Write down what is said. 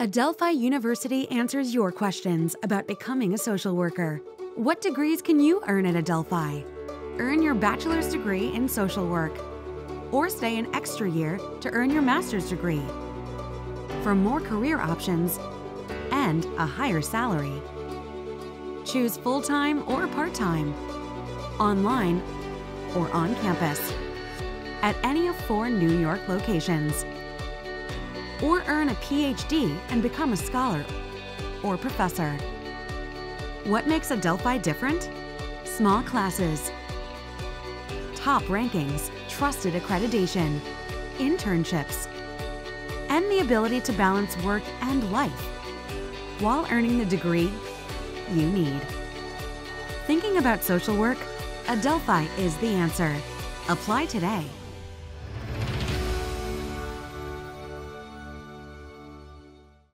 Adelphi University answers your questions about becoming a social worker. What degrees can you earn at Adelphi? Earn your bachelor's degree in social work, or stay an extra year to earn your master's degree. For more career options and a higher salary, choose full time or part time, online or on campus, at any of four New York locations or earn a PhD and become a scholar or professor. What makes Adelphi different? Small classes, top rankings, trusted accreditation, internships, and the ability to balance work and life while earning the degree you need. Thinking about social work? Adelphi is the answer. Apply today.